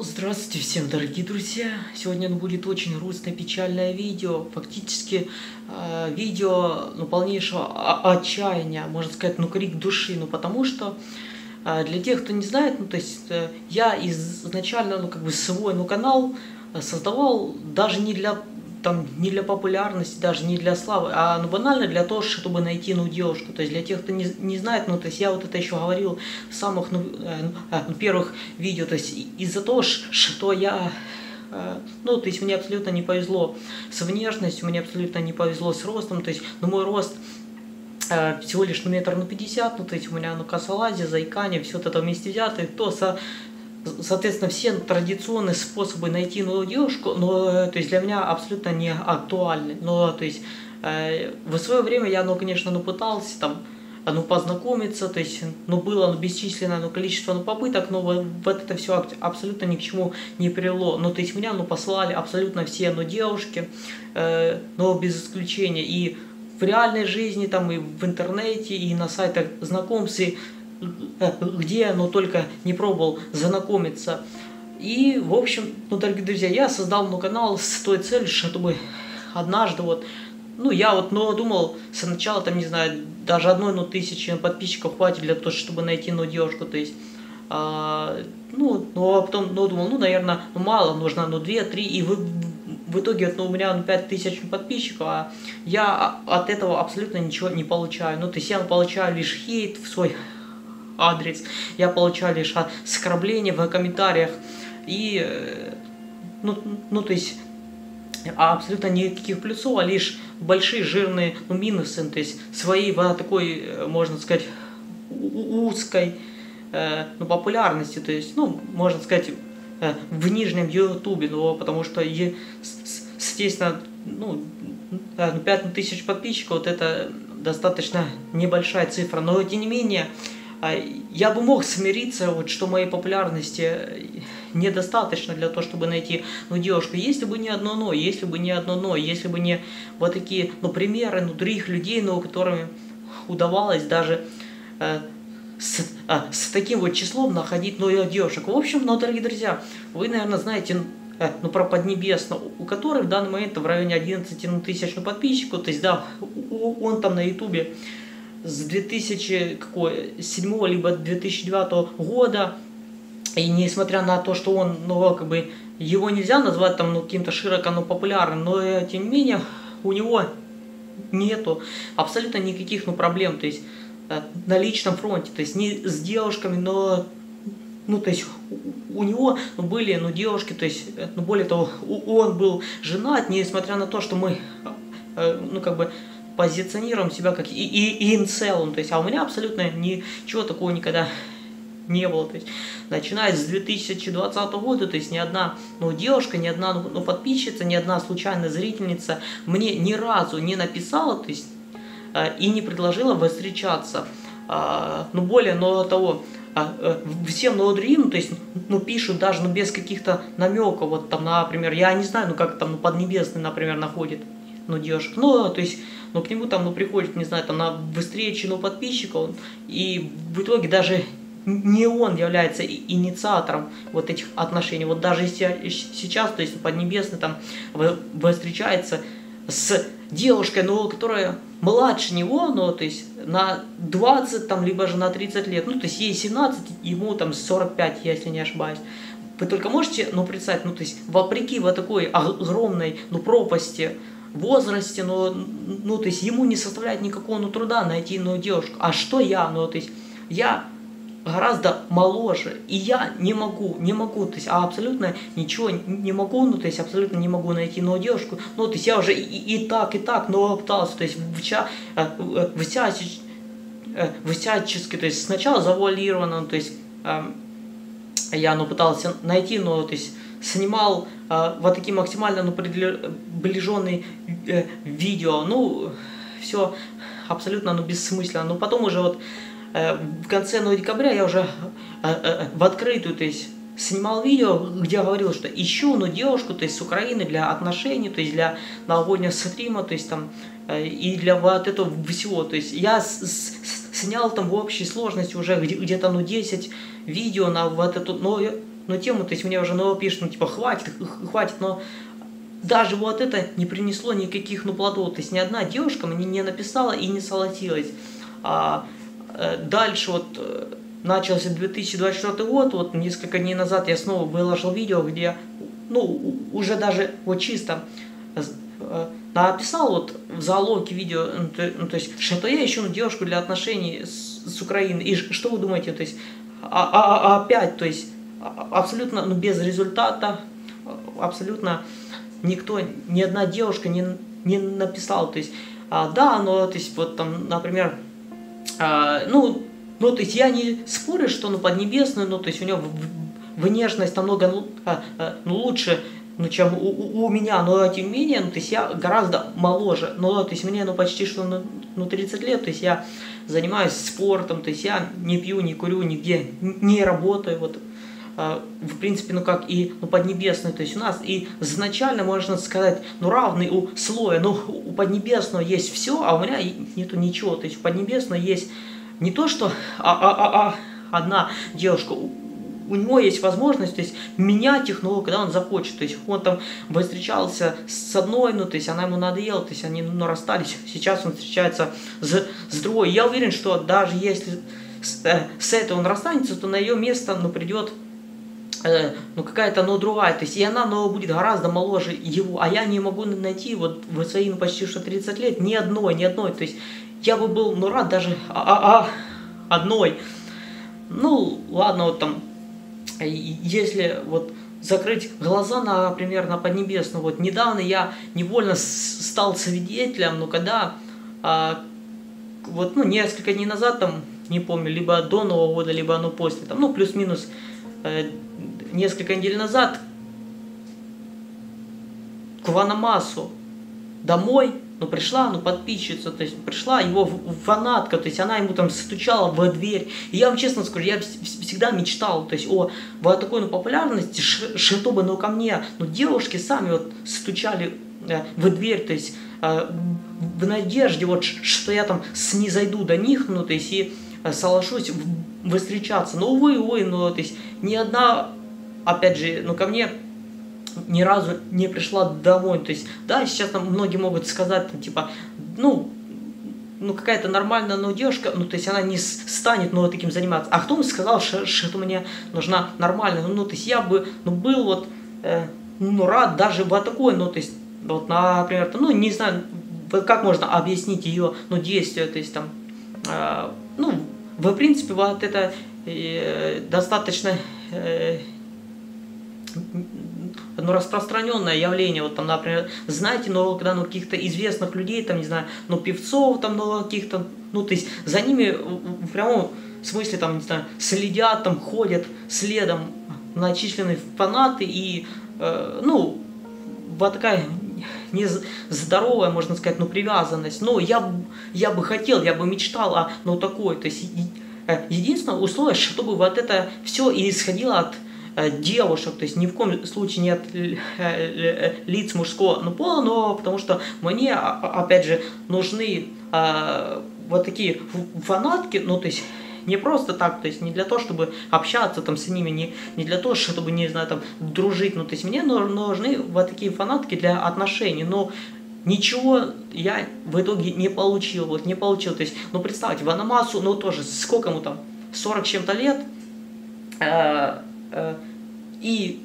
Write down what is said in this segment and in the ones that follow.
Здравствуйте всем, дорогие друзья! Сегодня будет очень грустное, печальное видео. Фактически э, видео ну, полнейшего отчаяния, можно сказать, ну крик души. Ну потому что э, для тех, кто не знает, ну то есть э, я изначально ну как бы свой ну канал создавал даже не для там не для популярности, даже не для славы, а ну, банально для того, чтобы найти ну, девушку. То есть для тех, кто не, не знает, ну, то есть я вот это еще говорил в самых ну, э, ну, первых видео, то есть из-за того, что я э, ну, то есть мне абсолютно не повезло с внешностью, мне абсолютно не повезло с ростом, то есть, ну, мой рост э, всего лишь ну, метр на ну, 50, ну, то есть у меня, ну, косолазие, заикание, все это вместе взято, то со соответственно, все традиционные способы найти новую девушку, но э, то есть для меня абсолютно не актуальны. Но то есть э, в свое время я, ну, конечно, ну, пытался там ну, познакомиться, то есть, ну, было ну, бесчисленное ну, количество ну, попыток, но вот, вот это все абсолютно ни к чему не привело. Ну, то есть, меня, ну, послали абсолютно все, ну, девушки, э, но без исключения, и в реальной жизни, там, и в интернете, и на сайтах знакомств, и где, но только не пробовал знакомиться. И, в общем, ну, дорогие друзья, я создал ну, канал с той целью, чтобы однажды вот, ну, я вот, ну, думал сначала, там, не знаю, даже одной, ну, тысячи подписчиков хватит для того, чтобы найти, ну, девушку, то есть, а, ну, ну, а потом, ну, думал, ну, наверное, ну, мало, нужно, ну, две, три, и вы, в итоге ну, у меня ну, 5000 подписчиков, а я от этого абсолютно ничего не получаю. Ну, то есть я получаю лишь хейт в свой адрес. Я получал лишь оскорбления в комментариях. И, э, ну, ну то есть, абсолютно никаких плюсов, а лишь большие жирные ну, минусы. То есть, своей вот такой, э, можно сказать, узкой э, ну, популярности. То есть, ну, можно сказать, в нижнем ютубе, ну, потому что, естественно, ну, 5 ну, тысяч подписчиков, вот это достаточно небольшая цифра, но тем не менее, я бы мог смириться, вот, что моей популярности недостаточно для того, чтобы найти ну, девушку, если бы не одно но, если бы не одно но, если бы не вот такие ну, примеры ну, других людей, ну, которыми удавалось даже э, с, а, с таким вот числом находить ну, девушек. В общем, ну, дорогие друзья, вы, наверное, знаете э, ну, про Поднебесно, у которой в данный момент в районе 11 ну, тысяч ну, подписчиков, то есть, да, он там на ютубе с 2007 либо 2009 года, и несмотря на то, что он, ну, как бы, его нельзя назвать там, ну, каким-то широко, ну, популярным, но, э, тем не менее, у него нету абсолютно никаких, ну, проблем, то есть, э, на личном фронте, то есть, не с девушками, но, ну, то есть, у него были, ну, девушки, то есть, э, ну, более того, он был женат, несмотря на то, что мы, ну, как бы, позиционируем себя как и, и, инцелом, то есть, а у меня абсолютно ничего такого никогда не было, то есть, начиная с 2020 года, то есть, ни одна, ну, девушка, ни одна, ну, подписчица, ни одна случайная зрительница мне ни разу не написала, то есть, э, и не предложила встречаться, э, ну, более, но того, э, всем ну, другим, то есть, ну, пишут даже, ну, без каких-то намеков, вот там, например, я не знаю, ну, как там, ну, Поднебесный, например, находит, ну, девушек, ну, то есть, но к нему там, ну, приходит, не знаю, там, на встречу подписчиков, и в итоге даже не он является инициатором вот этих отношений. Вот даже сейчас, то есть Поднебесный там встречается с девушкой, но которая младше него, ну, то есть на 20, там, либо же на 30 лет, ну, то есть ей 17, ему там 45, если не ошибаюсь. Вы только можете, ну, представить, ну, то есть вопреки вот такой огромной, ну, пропасти возрасте, но, ну, то есть ему не составляет никакого ну, труда найти ну, девушку. А что я? Ну, то есть я гораздо моложе, и я не могу, не могу, то есть а абсолютно ничего не могу, ну, то есть абсолютно не могу найти новую девушку, ну, то есть я уже и, и так, и так, но пытался, то есть вча, всячески, э, э, всячески, то есть сначала завуалированно, то есть э, я, ну, пытался найти, но, то есть снимал э, вот такие максимально ну, приближенные э, видео. Ну, все абсолютно ну, бессмысленно. Но потом уже вот э, в конце ну, декабря я уже э, э, в открытую, то есть снимал видео, где я говорил, что ищу ну, девушку, то есть с Украины для отношений, то есть для новогоднего стрима, то есть там э, и для вот этого всего. То есть я с, с, снял там в общей сложности уже где-то ну 10 видео на вот эту, но ну, тему, то есть мне уже ну, пишут, ну, типа, хватит, хватит, но даже вот это не принесло никаких, ну, плодов, то есть ни одна девушка мне не написала и не согласилась. А, э, дальше вот э, начался 2024 год, вот несколько дней назад я снова выложил видео, где, ну, уже даже вот чисто э, написал вот в заголовке видео, ну, то, ну, то есть, что я ищу девушку для отношений с, с Украиной, и что вы думаете, то есть, а, а, а опять, то есть, а, абсолютно ну, без результата, абсолютно никто, ни одна девушка не, не написала, то есть, а, да, но, то есть, вот там, например, а, ну, ну, то есть, я не спорю, что, ну, Поднебесную, ну, то есть, у него внешность намного ну, а, а, ну, лучше, ну, чем у, у, у меня, но тем не менее, ну, то есть я гораздо моложе, ну, то есть мне, ну, почти что, ну, ну, 30 лет, то есть я занимаюсь спортом, то есть я не пью, не курю, нигде не работаю, вот, в принципе, ну, как и ну, Поднебесной, то есть у нас и изначально, можно сказать, ну, равный у слоя, но у Поднебесного есть все, а у меня нету ничего, то есть у Поднебесного есть не то, что а, а, а, а, одна девушка, у него есть возможность, то есть, менять их, ну, когда он захочет. То есть, он там встречался с одной, ну, то есть, она ему надоела, то есть, они, ну, расстались. Сейчас он встречается с, с другой. Я уверен, что даже если с, э, с этой он расстанется, то на ее место, ну, придет ну, какая-то, ну, другая, то есть, и она, ну, будет гораздо моложе его, а я не могу найти вот в свои, ну, почти что 30 лет ни одной, ни одной, то есть, я бы был, ну, рад даже а, а, а, одной, ну, ладно, вот там, если вот закрыть глаза, например, на Поднебесную, вот недавно я невольно стал свидетелем, но когда а, вот, ну, несколько дней назад, там, не помню, либо до Нового года, либо ну, после, там, ну, плюс-минус э, несколько недель назад к Ванамасу домой ну пришла, ну подписчица, то есть пришла его фанатка, то есть она ему там стучала в дверь. И я вам честно скажу, я всегда мечтал, то есть о вот такой ну, популярности, чтобы ну ко мне, ну девушки сами вот стучали э, в дверь, то есть э, в надежде вот, что я там снизойду до них, ну то есть и соглашусь встречаться. Но увы, увы, ну то есть ни одна, опять же, ну ко мне ни разу не пришла домой. То есть, да, сейчас там многие могут сказать, там, типа, ну, ну, какая-то нормальная ну, девушка, ну, то есть она не станет, ну, таким заниматься. А кто мне сказал, что, что мне нужна нормальная, ну, то есть я бы, ну, был вот, э, ну, рад даже вот такой, ну, то есть, вот, например, там, ну, не знаю, как можно объяснить ее, ну, действия, то есть, там, э, ну, в принципе, вот это э, достаточно э, ну, распространенное явление, вот там, например, знаете, но когда, ну, каких-то известных людей, там, не знаю, ну, певцов, там, ну, каких-то, ну, то есть за ними в прямом смысле, там, не знаю, следят, там, ходят следом многочисленные фанаты и, э, ну, вот такая нездоровая, можно сказать, ну, привязанность. Но я, я бы хотел, я бы мечтал о, ну, такой, то есть э, единственное условие, чтобы вот это все исходило от Э, девушек, то есть ни в коем случае не от э, э, лиц мужского ну, пола, но потому что мне, а, опять же, нужны а, вот такие фанатки, ну, то есть не просто так, то есть не для того, чтобы общаться там с ними, не, не для того, чтобы, не знаю, там, дружить, ну, то есть мне нужны вот такие фанатки для отношений, но ничего я в итоге не получил, вот не получил, то есть, ну, представьте, Ванамасу, ну, тоже, сколько ему там, 40 чем-то лет, э, э, и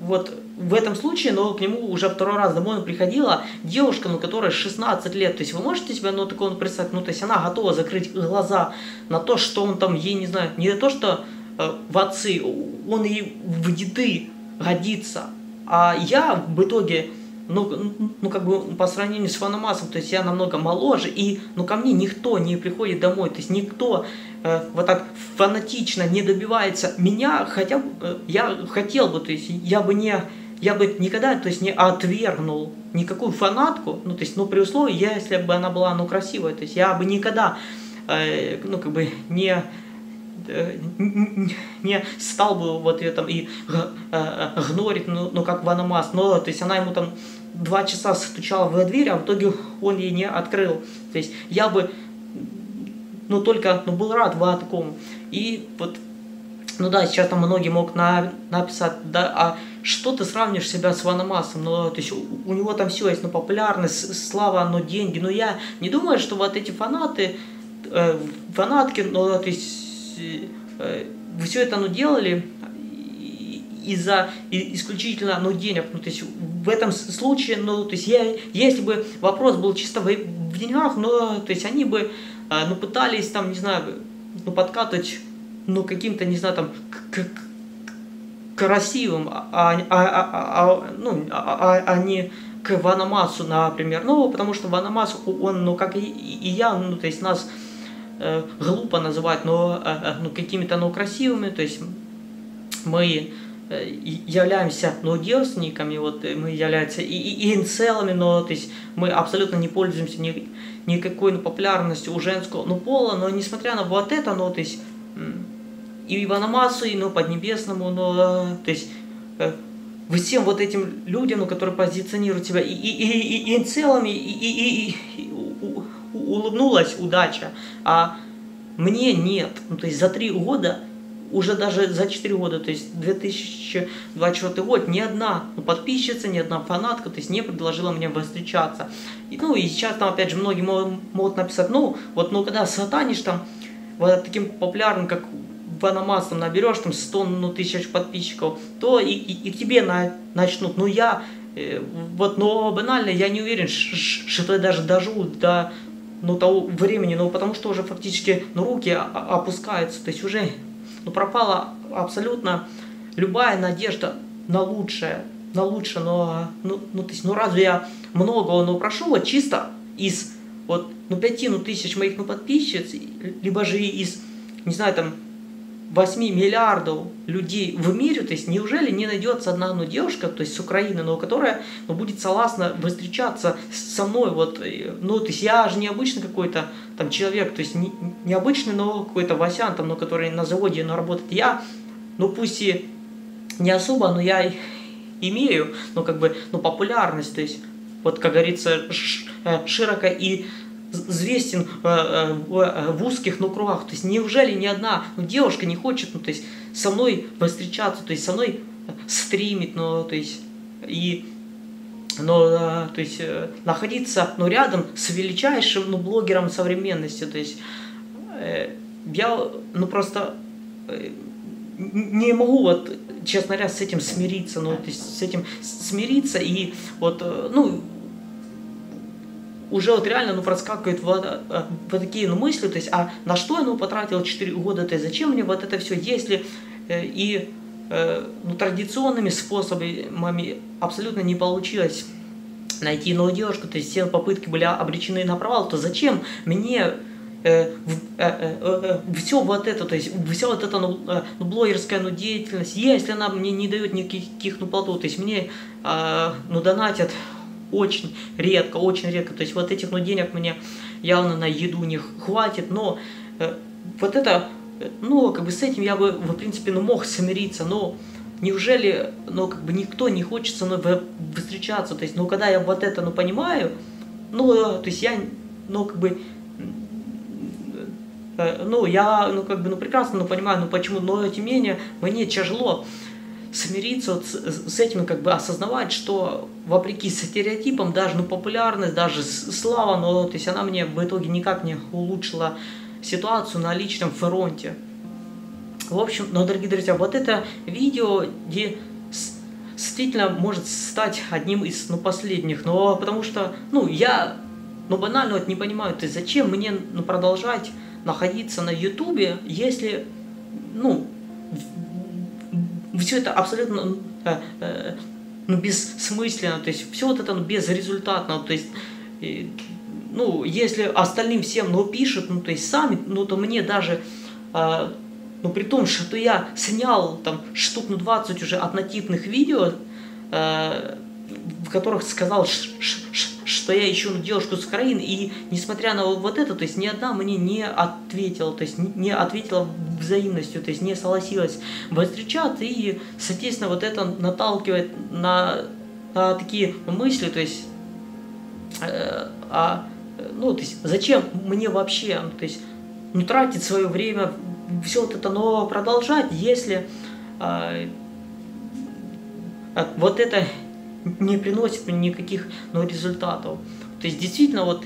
вот в этом случае, но к нему уже второй раз домой приходила девушка, ну, которая 16 лет. То есть вы можете себе ну, такого представить? Ну, то есть она готова закрыть глаза на то, что он там ей, не знаю, не то, что э, в отцы, он ей в деды годится. А я в итоге ну, ну, как бы по сравнению с Фаномасом, то есть я намного моложе, и, ну, ко мне никто не приходит домой, то есть никто э, вот так фанатично не добивается меня, хотя э, я хотел бы, то есть я бы не, я бы никогда, то есть не отвергнул никакую фанатку, ну, то есть, ну, при условии, если бы она была, ну, красивая, то есть я бы никогда, э, ну, как бы не э, не стал бы вот ее там и э, гнорить, ну, ну как Ванамас, но то есть она ему там два часа стучала в дверь, а в итоге он ей не открыл. То есть я бы, ну, только, ну, был рад в такому. И вот ну да, сейчас там многие могут на, написать, да, а что ты сравнишь себя с Ваномасом? Ну, то есть у, у него там все есть, ну, популярность, слава, но деньги. Но я не думаю, что вот эти фанаты, э, фанатки, ну, то есть э, все это, ну, делали из-за исключительно, ну, денег. Ну, то есть в этом случае, ну, то есть я, если бы вопрос был чисто в, в деньгах, ну, то есть они бы, э, ну, пытались там, не знаю, ну, подкатывать ну, каким-то, не знаю, там, к красивым, а, а, а, а, ну, а, а не к Ванамасу, например. Ну, потому что Ванамас, он, ну, как и, и я, ну, то есть нас э, глупо называть, но э, ну, какими-то, ну, красивыми, то есть мы э, являемся, ну, девственниками, вот мы являемся и, и, и инцелами, но, то есть мы абсолютно не пользуемся ни, никакой ну, популярностью у женского, ну, пола, но несмотря на вот это, ну, то есть и Иваномасу, и ну, Поднебесному, но, то есть, э, всем вот этим людям, ну, которые позиционируют себя, и, и, и, и, и целыми, и, и, и, и у, улыбнулась удача, а мне нет. Ну, то есть за три года, уже даже за четыре года, то есть 2024 год, ни одна ну, подписчица, ни одна фанатка, то есть не предложила мне встречаться. И, ну, и сейчас там, опять же, многие могут написать, ну, вот, ну, когда сатанишь там, вот таким популярным, как Ваномас там наберешь там 100 ну, тысяч подписчиков, то и, и, и тебе на, начнут. Ну я, э, вот, но банально, я не уверен, что я даже доживу до ну, того времени, ну, потому что уже фактически ну, руки опускаются, то есть уже ну, пропала абсолютно любая надежда на лучшее, на лучшее, но, ну, ну, то есть, ну, разве я многого, ну, прошу, вот чисто из, вот, ну, пяти, ну, тысяч моих, ну, подписчиц, либо же из, не знаю, там, 8 миллиардов людей в мире, то есть неужели не найдется одна ну, девушка, то есть с Украины, но которая ну, будет согласна встречаться со мной, вот, ну, то есть я же необычный какой-то там человек, то есть не, необычный, но какой-то Васян, там, но который на заводе но работает. Я, ну, пусть и не особо, но я имею, ну, как бы, ну, популярность, то есть, вот, как говорится, э, широко и известен э, э, в узких ну, кругах. То есть неужели ни одна ну, девушка не хочет ну, то есть, со мной встречаться, то есть со мной стримить, ну, то есть и но, то есть, находиться ну, рядом с величайшим ну, блогером современности. То есть, я ну, просто не могу вот, честно говоря, с этим смириться, ну, то есть с этим смириться и вот, ну, уже вот реально ну, проскакивает вот, э, вот такие ну, мысли, то есть, а на что я ну, потратил 4 года, то есть, зачем мне вот это все, если э, и э, ну, традиционными способами абсолютно не получилось найти новую девушку, то есть все попытки были обречены на провал, то зачем мне все вот это, то есть вся вот эта ну, ну, блогерская ну, деятельность, если она мне не дает никаких ну, плату, то есть мне ну, донатят очень редко, очень редко. То есть вот этих ну, денег мне явно на еду не хватит, но э, вот это, ну, как бы с этим я бы, в принципе, ну, мог смириться, но неужели, ну, как бы никто не хочет со мной встречаться, то есть, ну, когда я вот это, ну, понимаю, ну, э, то есть я, ну, как бы, э, ну, я, ну, как бы, ну, прекрасно, ну, понимаю, ну, почему, но, тем не менее, мне тяжело смириться вот с, с этим, как бы осознавать, что вопреки стереотипам, даже ну, популярность, даже слава, но то есть она мне в итоге никак не улучшила ситуацию на личном фронте. В общем, ну, дорогие друзья, вот это видео, где действительно может стать одним из ну, последних, но потому что, ну, я, ну, банально вот не понимаю, то есть зачем мне ну, продолжать находиться на ютубе, если, ну, все это абсолютно э, э, ну, бессмысленно, то есть все вот это ну, безрезультатно, то есть ну, если остальным всем, ну, пишут, ну, то есть сами, ну, то мне даже, э, ну, при том, что я снял там штук, ну, 20 уже однотипных видео, э, которых сказал, что я ищу девушку с Украины, и несмотря на вот это, то есть ни одна мне не ответила, то есть не ответила взаимностью, то есть не согласилась встречаться, и, соответственно, вот это наталкивает на, на такие мысли, то есть, э, а, ну, то есть, зачем мне вообще, то есть, ну, тратить свое время все вот это но продолжать, если э, вот это не приносит мне никаких ну, результатов. То есть действительно вот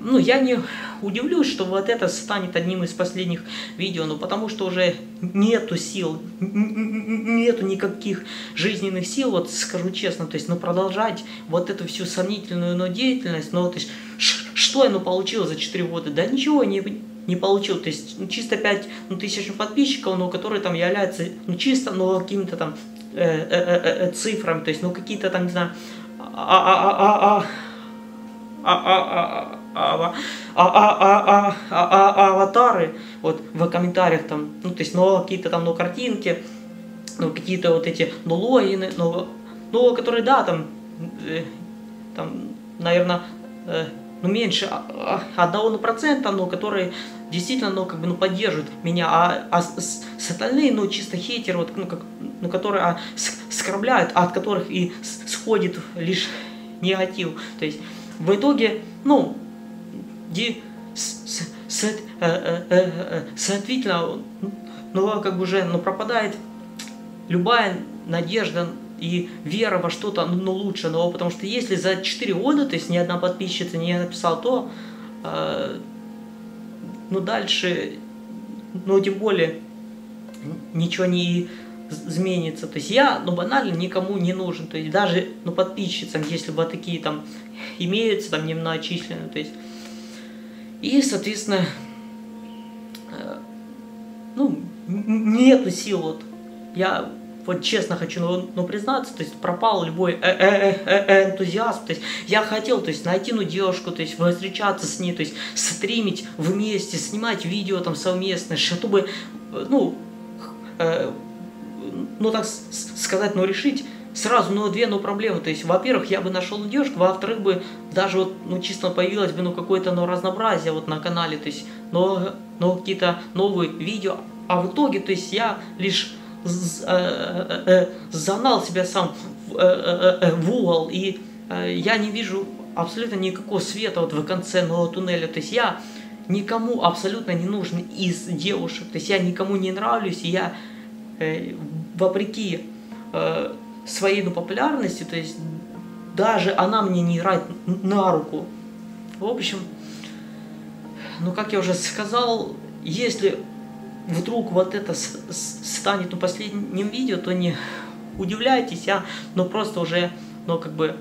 ну, я не удивлюсь, что вот это станет одним из последних видео, ну, потому что уже нету сил, нету никаких жизненных сил, вот скажу честно, то есть, ну, продолжать вот эту всю сомнительную, но деятельность, ну, то есть, что я, ну, получил за 4 года? Да ничего не, не получил, то есть, ну, чисто 5 ну, тысяч подписчиков, но которые там являются, ну, чисто, ну, какими-то там цифрам, то есть, ну, какие-то там, не знаю, аватары, вот, в комментариях там, ну, то есть, ну, какие-то там, ну, картинки, ну, какие-то вот эти, ну, логины, ну, ну, которые, да, там, там, наверное, ну, меньше одного ну, процента, но которые действительно, ну, как бы, ну, поддерживают меня, а, а с, с остальные, ну, чисто хейтер, вот, ну, как, ну, которые а, скорбляют, а от которых и сходит лишь негатив. То есть, в итоге, ну, ди, с, с, э, э, э, соответственно, ну, как бы уже ну, пропадает любая надежда и вера во что-то ну, лучше, но потому что если за 4 года, то есть ни одна подписчица не написала то, э, ну дальше, ну тем более ничего не изменится. То есть я, ну банально никому не нужен. То есть даже, ну подписчицам, если бы такие там имеются, там немногочисленные, то есть и, соответственно, э, ну, нету сил вот. Я вот честно хочу ну, ну признаться, то есть пропал любой э -э -э энтузиазм, то есть я хотел, то есть найти ну девушку, то есть встречаться с ней, то есть стримить вместе, снимать видео там совместно, чтобы, ну, э, ну так сказать, ну решить сразу, ну, две, ну, проблемы. То есть, во-первых, я бы нашел девушку, во-вторых, бы даже вот, ну, чисто появилось бы, ну, какое-то, ну, разнообразие вот на канале, то есть, ну, ну какие-то новые видео. А в итоге, то есть, я лишь э, э, э, загнал себя сам в угол, и я не вижу абсолютно никакого света вот в конце нового туннеля. То есть, я никому абсолютно не нужен из девушек, то есть, я никому не нравлюсь, и я вопреки своей ну, популярностью, то есть даже она мне не играет на руку. В общем, ну как я уже сказал, если вдруг вот это станет ну, последним видео, то не удивляйтесь, я ну, просто уже, ну как бы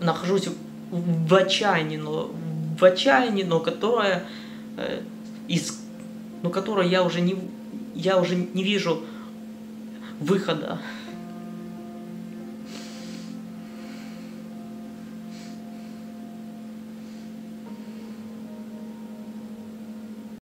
нахожусь в отчаянии, но в отчаянии, но которое э, из, ну которое я уже не я уже не вижу выхода